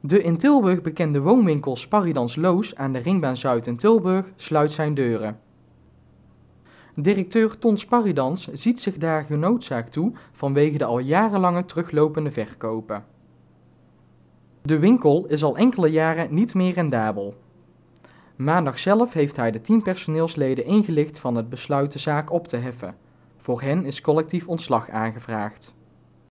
De in Tilburg bekende woonwinkel Sparidans Loos aan de Ringbaan Zuid in Tilburg sluit zijn deuren. Directeur Ton Sparidans ziet zich daar genoodzaakt toe vanwege de al jarenlange teruglopende verkopen. De winkel is al enkele jaren niet meer rendabel. Maandag zelf heeft hij de tien personeelsleden ingelicht van het besluit de zaak op te heffen. Voor hen is collectief ontslag aangevraagd.